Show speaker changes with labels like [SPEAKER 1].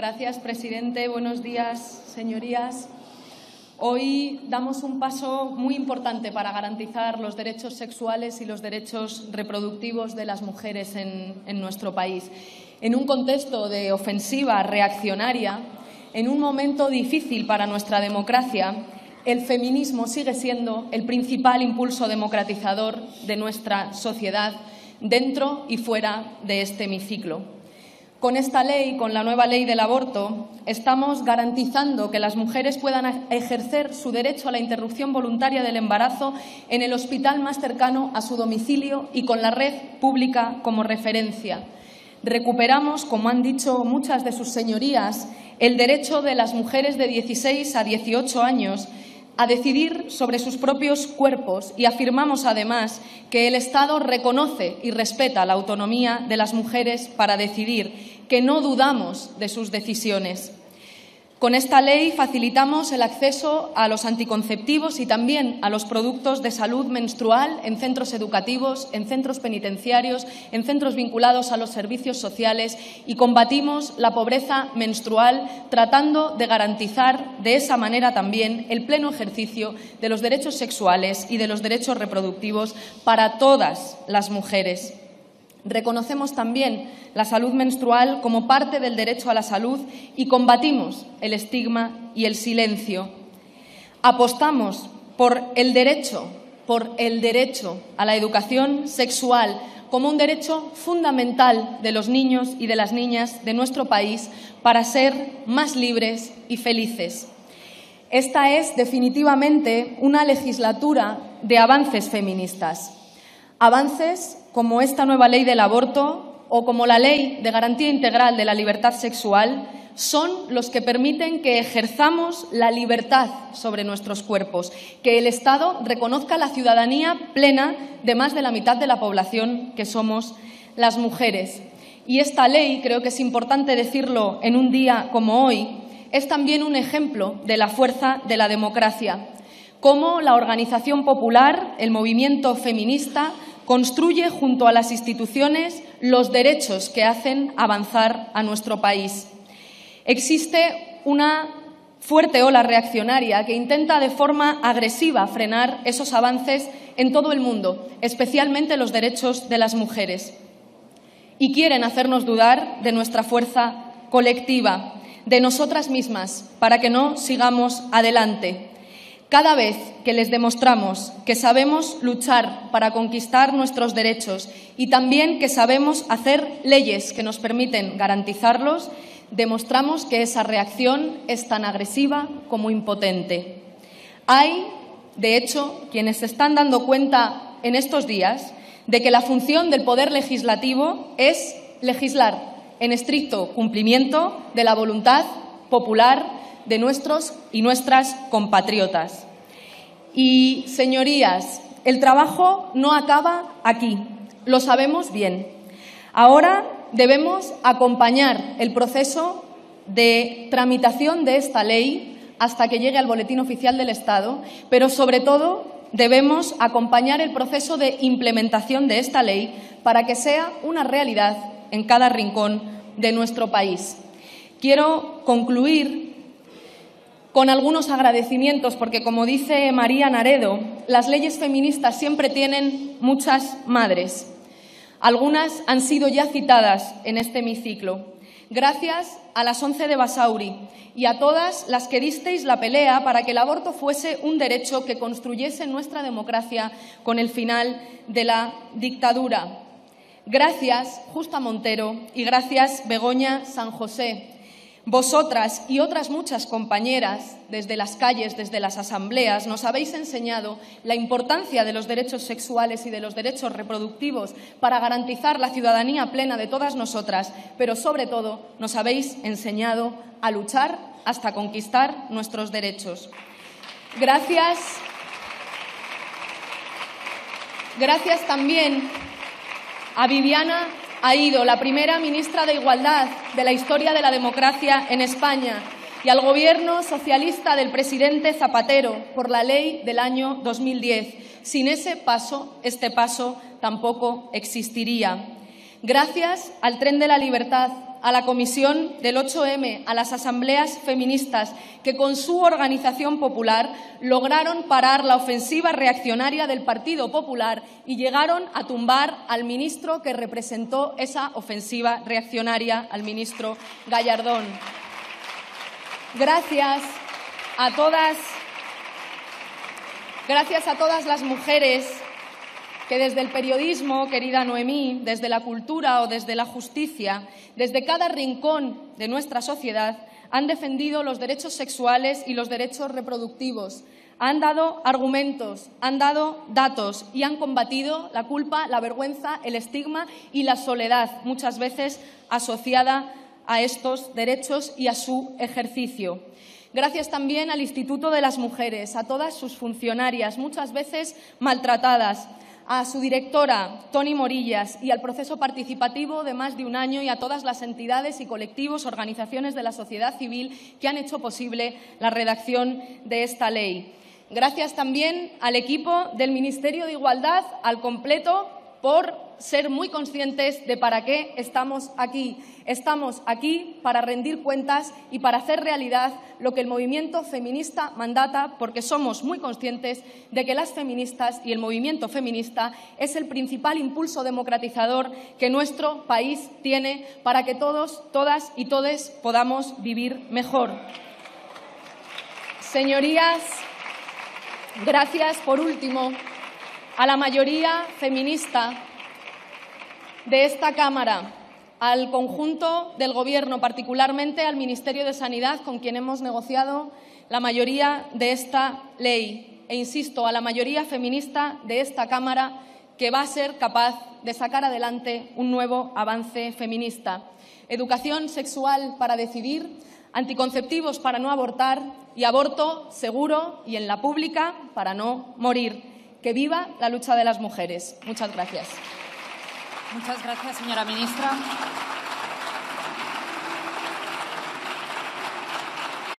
[SPEAKER 1] Gracias, presidente. Buenos días, señorías. Hoy damos un paso muy importante para garantizar los derechos sexuales y los derechos reproductivos de las mujeres en, en, nuestro país. En un contexto de ofensiva reaccionaria, en un momento difícil para nuestra democracia, el feminismo sigue siendo el principal impulso democratizador de nuestra sociedad dentro y fuera de este hemiciclo. Con esta ley, con la nueva ley del aborto, estamos garantizando que las mujeres puedan ejercer su derecho a la interrupción voluntaria del embarazo en el hospital más cercano a su domicilio y con la red pública como referencia. Recuperamos, como han dicho muchas de sus señorías, el derecho de las mujeres de 16 a 18 años a decidir sobre sus propios cuerpos y afirmamos además que el Estado reconoce y respeta la autonomía de las mujeres para decidir, que no dudamos de sus decisiones. Con esta ley facilitamos el acceso a los anticonceptivos y también a los productos de salud menstrual en centros educativos, en centros penitenciarios, en centros vinculados a los servicios sociales y combatimos la pobreza menstrual tratando de garantizar de esa manera también el pleno ejercicio de los derechos sexuales y de los derechos reproductivos para todas las mujeres. Reconocemos también la salud menstrual como parte del derecho a la salud y combatimos el estigma y el silencio. Apostamos por el derecho, por el derecho a la educación sexual como un derecho fundamental de los niños y de las niñas de nuestro país para ser más libres y felices. Esta es definitivamente una legislatura de avances feministas. Avances como esta nueva ley del aborto o como la ley de garantía integral de la libertad sexual son los que permiten que ejerzamos la libertad sobre nuestros cuerpos, que el Estado reconozca la ciudadanía plena de más de la mitad de la población que somos las mujeres. Y esta ley, creo que es importante decirlo en un día como hoy, es también un ejemplo de la fuerza de la democracia, cómo la organización popular, el movimiento feminista, construye junto a las instituciones los derechos que hacen avanzar a nuestro país. Existe una fuerte ola reaccionaria que intenta de forma agresiva frenar esos avances en todo el mundo, especialmente los derechos de las mujeres. Y quieren hacernos dudar de nuestra fuerza colectiva, de nosotras mismas, para que no sigamos adelante. Cada vez que les demostramos que sabemos luchar para conquistar nuestros derechos y también que sabemos hacer leyes que nos permiten garantizarlos, demostramos que esa reacción es tan agresiva como impotente. Hay, de hecho, quienes se están dando cuenta en estos días de que la función del Poder Legislativo es legislar en estricto cumplimiento de la voluntad popular de nuestros y nuestras compatriotas. Y, señorías, el trabajo no acaba aquí, lo sabemos bien. Ahora debemos acompañar el proceso de tramitación de esta ley hasta que llegue al Boletín Oficial del Estado, pero sobre todo debemos acompañar el proceso de implementación de esta ley para que sea una realidad en cada rincón de nuestro país. Quiero concluir con algunos agradecimientos, porque como dice María Naredo, las leyes feministas siempre tienen muchas madres. Algunas han sido ya citadas en este hemiciclo. Gracias a las once de Basauri y a todas las que disteis la pelea para que el aborto fuese un derecho que construyese nuestra democracia con el final de la dictadura. Gracias, Justa Montero, y gracias, Begoña San José, vosotras y otras muchas compañeras, desde las calles, desde las asambleas, nos habéis enseñado la importancia de los derechos sexuales y de los derechos reproductivos para garantizar la ciudadanía plena de todas nosotras, pero sobre todo nos habéis enseñado a luchar hasta conquistar nuestros derechos. Gracias. Gracias también a Viviana ha ido la primera ministra de Igualdad de la historia de la democracia en España y al gobierno socialista del presidente Zapatero por la ley del año 2010. Sin ese paso, este paso tampoco existiría. Gracias al Tren de la Libertad, a la Comisión del 8M, a las asambleas feministas que con su organización popular lograron parar la ofensiva reaccionaria del Partido Popular y llegaron a tumbar al ministro que representó esa ofensiva reaccionaria, al ministro Gallardón. Gracias a todas Gracias a todas las mujeres que desde el periodismo, querida Noemí, desde la cultura o desde la justicia, desde cada rincón de nuestra sociedad, han defendido los derechos sexuales y los derechos reproductivos, han dado argumentos, han dado datos y han combatido la culpa, la vergüenza, el estigma y la soledad, muchas veces asociada a estos derechos y a su ejercicio. Gracias también al Instituto de las Mujeres, a todas sus funcionarias, muchas veces maltratadas, a su directora, Tony Morillas, y al proceso participativo de más de un año y a todas las entidades y colectivos, organizaciones de la sociedad civil que han hecho posible la redacción de esta ley. Gracias también al equipo del Ministerio de Igualdad al completo por ser muy conscientes de para qué estamos aquí. Estamos aquí para rendir cuentas y para hacer realidad lo que el movimiento feminista mandata, porque somos muy conscientes de que las feministas y el movimiento feminista es el principal impulso democratizador que nuestro país tiene para que todos, todas y todes podamos vivir mejor. Señorías, gracias por último a la mayoría feminista de esta Cámara, al conjunto del Gobierno, particularmente al Ministerio de Sanidad, con quien hemos negociado la mayoría de esta ley, e insisto, a la mayoría feminista de esta Cámara, que va a ser capaz de sacar adelante un nuevo avance feminista. Educación sexual para decidir, anticonceptivos para no abortar y aborto seguro y en la pública para no morir. Que viva la lucha de las mujeres. Muchas gracias.
[SPEAKER 2] Muchas gracias, señora ministra.